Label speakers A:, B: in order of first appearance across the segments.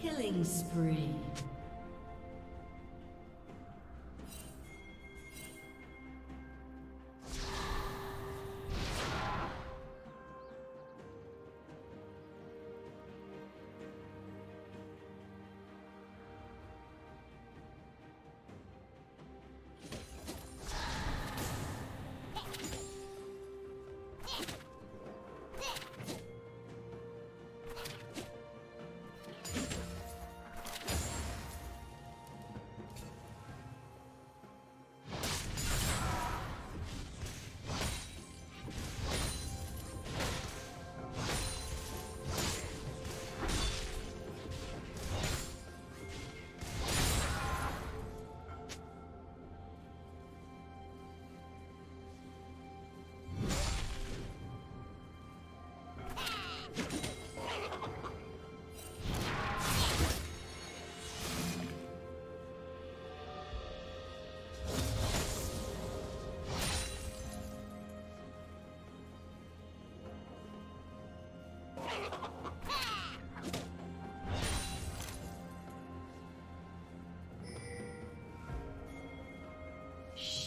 A: Killing spree.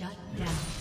A: Shut down.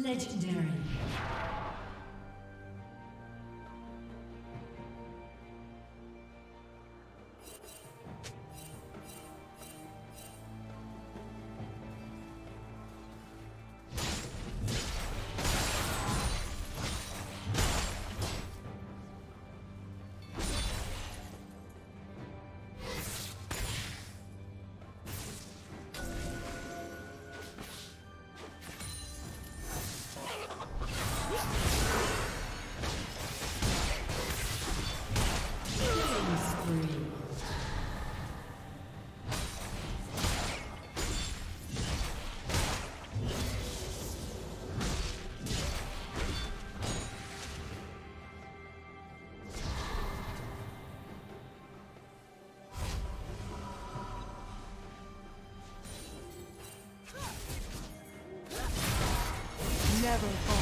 A: Legendary.
B: Never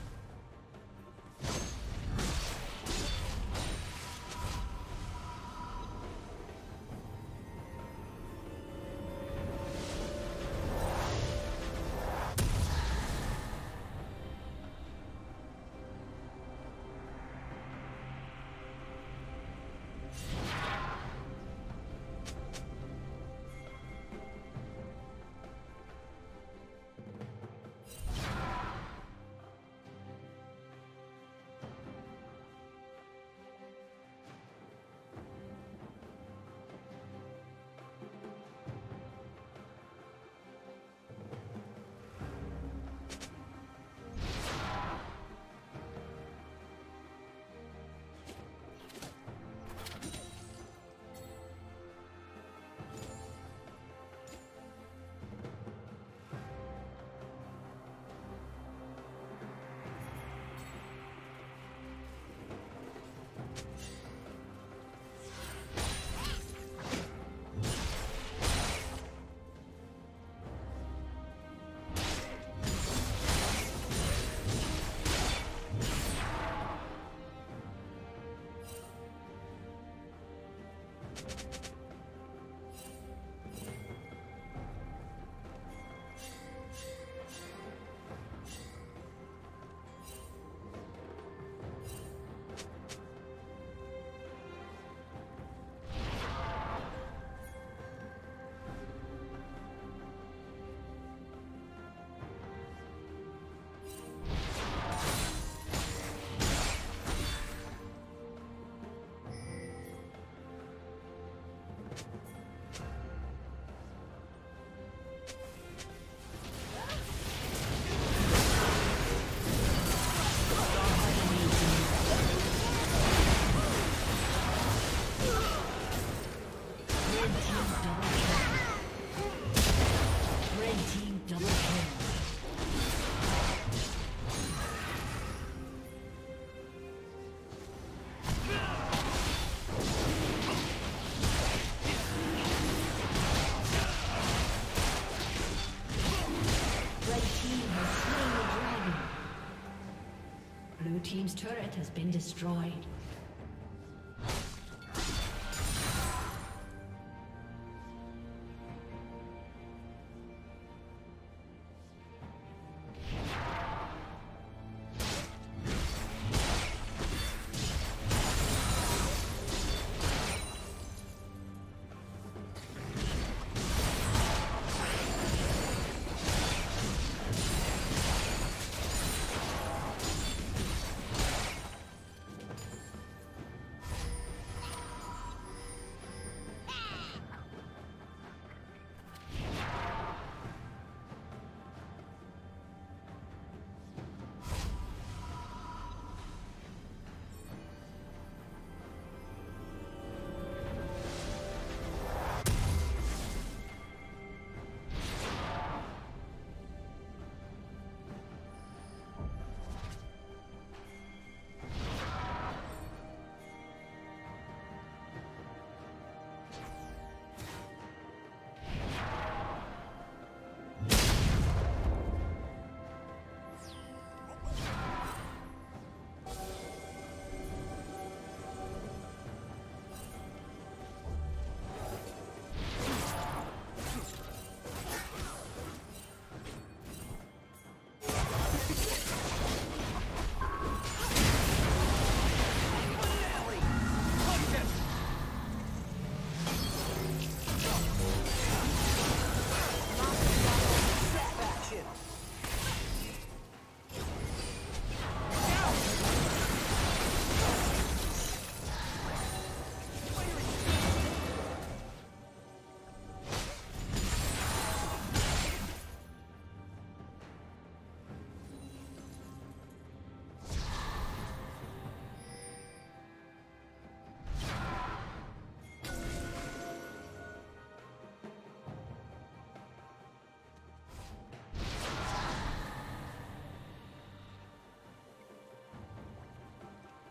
A: Has been destroyed.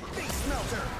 A: Face melter!